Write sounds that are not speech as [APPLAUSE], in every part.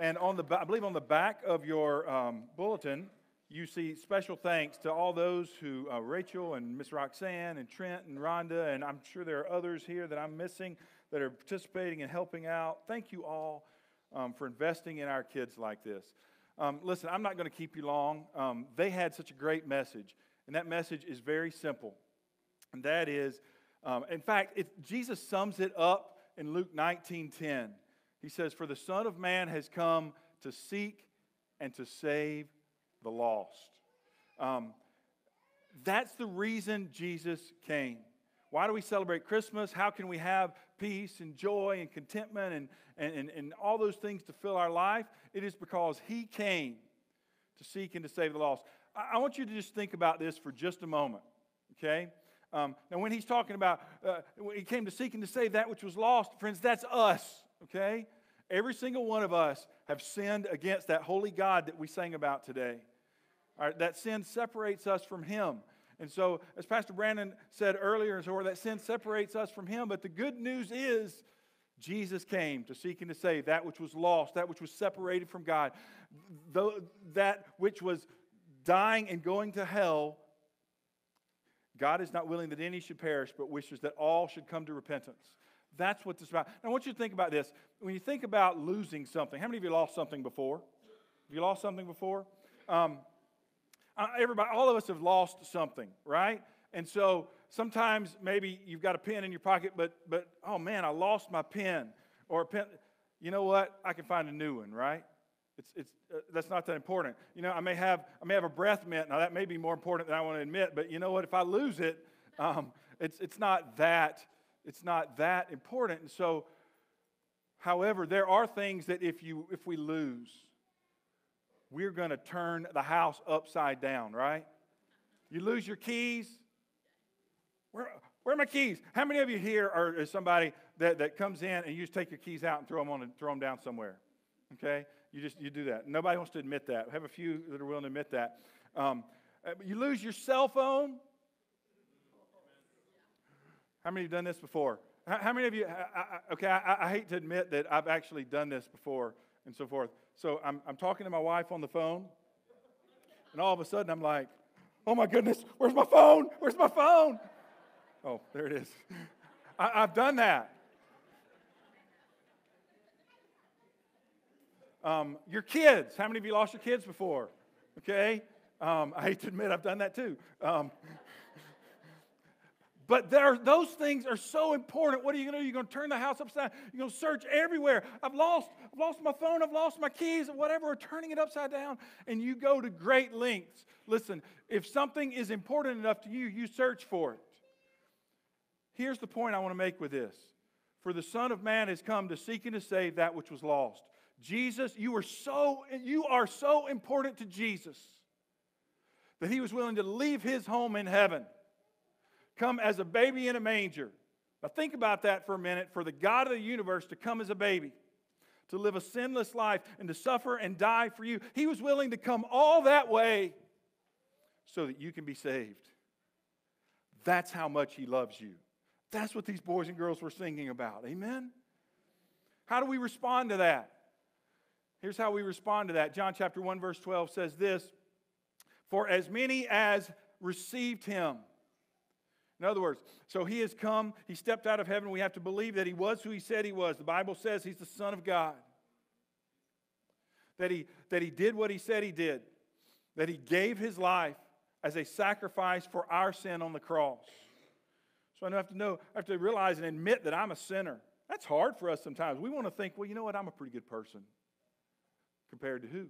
And on the, I believe on the back of your um, bulletin, you see special thanks to all those who, uh, Rachel and Miss Roxanne and Trent and Rhonda, and I'm sure there are others here that I'm missing that are participating and helping out. Thank you all um, for investing in our kids like this. Um, listen, I'm not going to keep you long. Um, they had such a great message, and that message is very simple. And that is, um, in fact, it, Jesus sums it up in Luke 19:10. He says, "For the Son of Man has come to seek and to save the lost." Um, that's the reason Jesus came. Why do we celebrate Christmas? How can we have peace and joy and contentment and, and, and, and all those things to fill our life? It is because He came to seek and to save the lost. I, I want you to just think about this for just a moment, okay? Um, now, when He's talking about, uh, He came to seek and to save that which was lost, friends, that's us, okay? Every single one of us have sinned against that holy God that we sang about today. All right, that sin separates us from Him. And so, as Pastor Brandon said earlier, so that sin separates us from Him. But the good news is, Jesus came to seek and to save that which was lost, that which was separated from God, that which was dying and going to hell. God is not willing that any should perish, but wishes that all should come to repentance. That's what this is about. Now, I want you to think about this. When you think about losing something, how many of you lost something before? Have you lost something before? Um, everybody, all of us have lost something, right? And so sometimes maybe you've got a pen in your pocket, but but oh man, I lost my pen or a pen. You know what? I can find a new one, right? It's it's uh, that's not that important. You know, I may have I may have a breath mint. Now that may be more important than I want to admit, but you know what? If I lose it, um, it's it's not that it's not that important. And so, however, there are things that if you if we lose we're going to turn the house upside down, right? You lose your keys. Where, where are my keys? How many of you here are somebody that, that comes in and you just take your keys out and throw them on and throw them down somewhere? Okay? You just you do that. Nobody wants to admit that. I have a few that are willing to admit that. Um, uh, you lose your cell phone. How many have done this before? How, many of you? Okay, I, I hate to admit that I've actually done this before and so forth. So I'm, I'm talking to my wife on the phone, and all of a sudden I'm like, oh my goodness, where's my phone? Where's my phone? Oh, there it is. [LAUGHS] I, have done that. Um, your kids. How many of you lost your kids before? Okay. Um, I hate to admit I've done that too. Um, but there, those things are so important. What are you going to do? You're going to turn the house upside down. You're going to search everywhere. I've lost, I've lost my phone. I've lost my keys, whatever. We're turning it upside down. And you go to great lengths. Listen, if something is important enough to you, you search for it. Here's the point I want to make with this. For the Son of Man has come to seek and to save that which was lost. Jesus, you are so, you are so important to Jesus that he was willing to leave his home in heaven come as a baby in a manger. Now, think about that for a minute for the God of the universe to come as a baby, to live a sinless life, and to suffer and die for you. He was willing to come all that way so that you can be saved. That's how much He loves you. That's what these boys and girls were singing about. Amen? How do we respond to that? Here's how we respond to that. John chapter 1, verse 12 says this For as many as received Him, in other words, so he has come, he stepped out of heaven. We have to believe that he was who he said he was. The Bible says he's the Son of God. That he, that he did what he said he did. That he gave his life as a sacrifice for our sin on the cross. So I have to know, I have to realize and admit that I'm a sinner. That's hard for us sometimes. We want to think, well, you know what? I'm a pretty good person. Compared to who?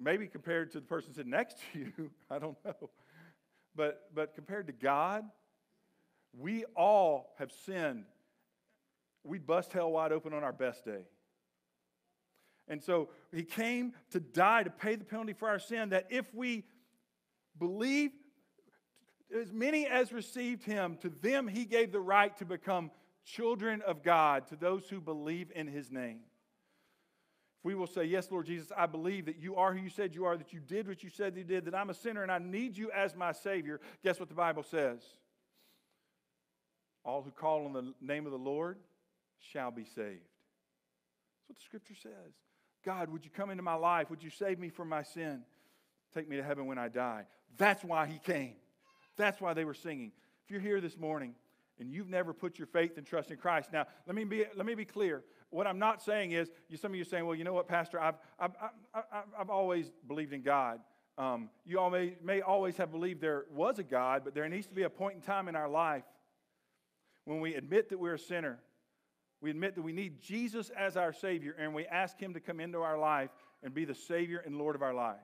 Maybe compared to the person sitting next to you. [LAUGHS] I don't know. But, but compared to God, we all have sinned. We bust hell wide open on our best day. And so he came to die to pay the penalty for our sin, that if we believe, as many as received him, to them he gave the right to become children of God, to those who believe in his name we will say, Yes, Lord Jesus, I believe that you are who you said you are, that you did what you said you did, that I'm a sinner and I need you as my Savior, guess what the Bible says? All who call on the name of the Lord shall be saved. That's what the scripture says. God, would you come into my life? Would you save me from my sin? Take me to heaven when I die. That's why he came. That's why they were singing. If you're here this morning and you've never put your faith and trust in Christ, now let me be, let me be clear. What I'm not saying is, you, some of you are saying, well, you know what, Pastor, I've, I've, I've, I've always believed in God. Um, you all may, may always have believed there was a God, but there needs to be a point in time in our life when we admit that we're a sinner. We admit that we need Jesus as our Savior, and we ask Him to come into our life and be the Savior and Lord of our life.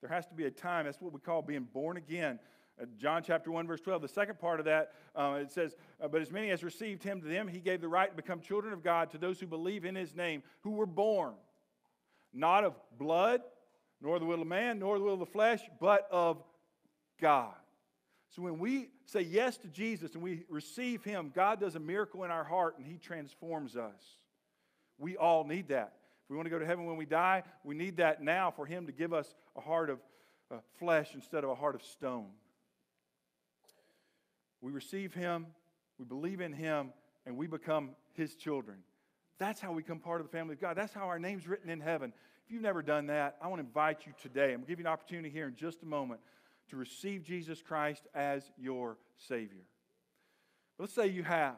There has to be a time, that's what we call being born again. Uh, John chapter 1, verse 12, the second part of that, uh, it says, uh, But as many as received him to them, he gave the right to become children of God to those who believe in his name, who were born, not of blood, nor the will of man, nor the will of the flesh, but of God. So when we say yes to Jesus and we receive him, God does a miracle in our heart and he transforms us. We all need that. If we want to go to heaven when we die, we need that now for him to give us a heart of uh, flesh instead of a heart of stone. We receive Him, we believe in Him, and we become His children. That's how we become part of the family of God. That's how our name's written in heaven. If you've never done that, I want to invite you today. I'm going to give you an opportunity here in just a moment to receive Jesus Christ as your Savior. But let's say you have.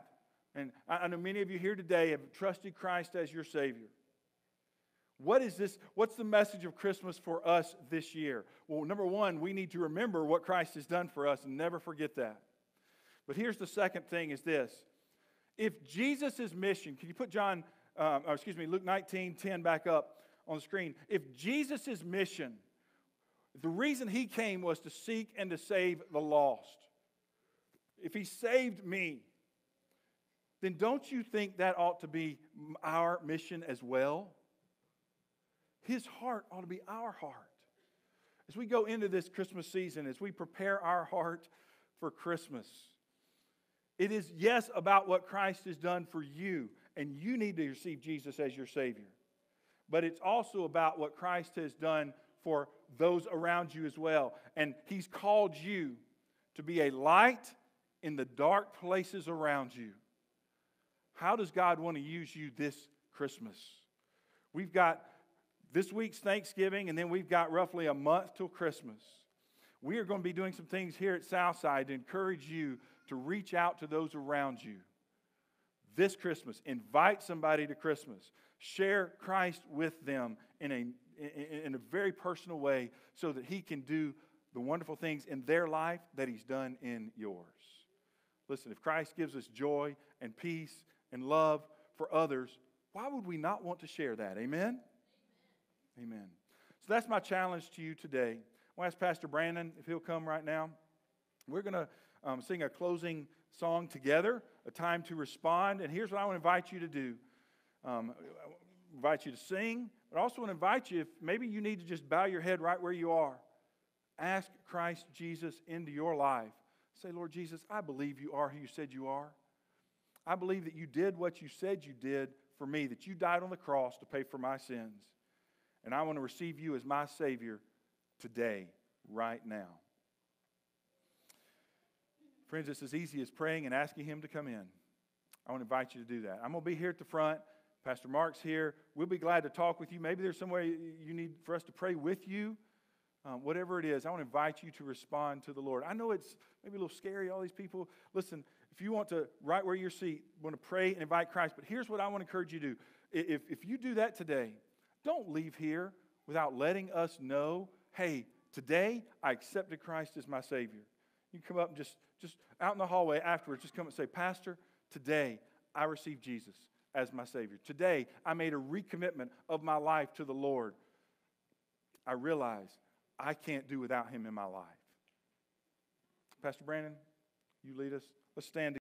And I know many of you here today have trusted Christ as your Savior. What is this? What's the message of Christmas for us this year? Well, number one, we need to remember what Christ has done for us and never forget that. But here's the second thing is this. If Jesus' mission, can you put John, um, or excuse me, Luke 19, 10 back up on the screen. If Jesus' mission, the reason he came was to seek and to save the lost. If he saved me, then don't you think that ought to be our mission as well? His heart ought to be our heart. As we go into this Christmas season, as we prepare our heart for Christmas, it is, yes, about what Christ has done for you, and you need to receive Jesus as your Savior. But it's also about what Christ has done for those around you as well. And He's called you to be a light in the dark places around you. How does God want to use you this Christmas? We've got this week's Thanksgiving, and then we've got roughly a month till Christmas. We are going to be doing some things here at Southside to encourage you to reach out to those around you. This Christmas, invite somebody to Christmas. Share Christ with them in a, in a very personal way so that He can do the wonderful things in their life that He's done in yours. Listen, if Christ gives us joy and peace and love for others, why would we not want to share that? Amen? Amen. So that's my challenge to you today. Want ask Pastor Brandon if he'll come right now. We're going to um, sing a closing song together, a time to respond. And here's what I want to invite you to do um, invite you to sing, but I also want to invite you if maybe you need to just bow your head right where you are. Ask Christ Jesus into your life. Say, Lord Jesus, I believe you are who you said you are. I believe that you did what you said you did for me, that you died on the cross to pay for my sins. And I want to receive you as my Savior today, right now. Friends, it's as easy as praying and asking Him to come in. I want to invite you to do that. I'm going to be here at the front. Pastor Mark's here. We'll be glad to talk with you. Maybe there's somewhere you need for us to pray with you. Um, whatever it is, I want to invite you to respond to the Lord. I know it's maybe a little scary, all these people. Listen, if you want to, right where your seat, want to pray and invite Christ, but here's what I want to encourage you to do. If, if you do that today, don't leave here without letting us know hey, today I accepted Christ as my Savior. You come up and just, just out in the hallway afterwards, just come and say, Pastor, today I received Jesus as my Savior. Today I made a recommitment of my life to the Lord. I realize I can't do without Him in my life. Pastor Brandon, you lead us. Let's stand.